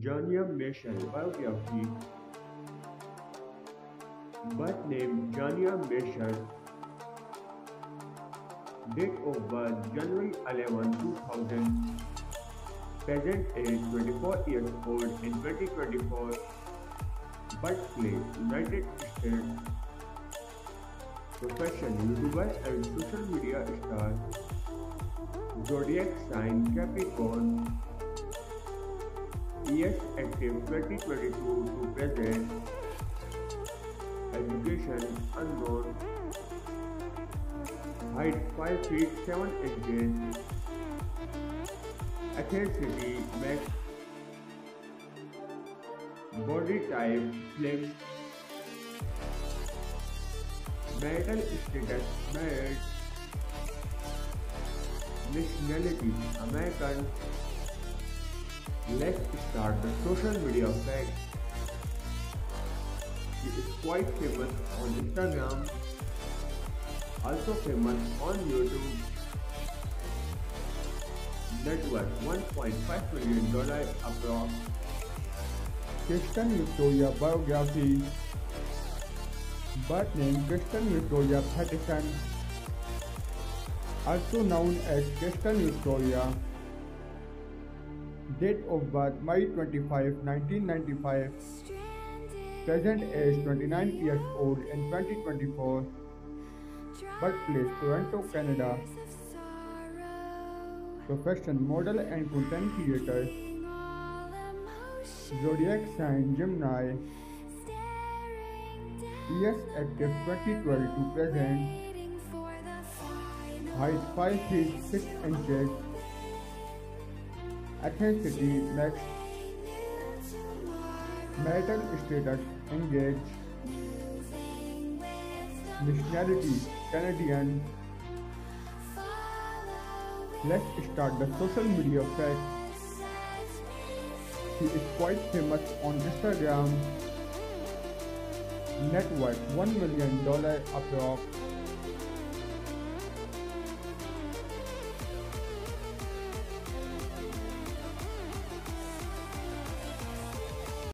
Jania Meshell biography Birth name Jania Meshell Date of birth January 11, 2000 Present age 24 years old in 2024 Birthplace United States. Profession YouTuber and social media star. Zodiac sign Capricorn Years active 2022 to present Education unknown Height 5 feet 7 inches Ethnicity mixed Body type flex Marital status married Nationality American Let's start the social media facts. She is quite famous on Instagram, also famous on YouTube. Net worth $1.5 million approx. Kristen Victoria biography. Birth name Kristen Victoria Patterson, also known as Kristen Victoria. Date of birth May 25, 1995. Present age 29 years old in 2024. Birthplace Toronto, Canada. Profession model and content creator. Zodiac sign Gemini. Years active 2012 to present. Height 5 feet 6 inches. Ethnicity mixed. Marital status engaged. Nationality Canadian. Let's start the social media facts. He is quite famous on Instagram. Net worth $1 million approx.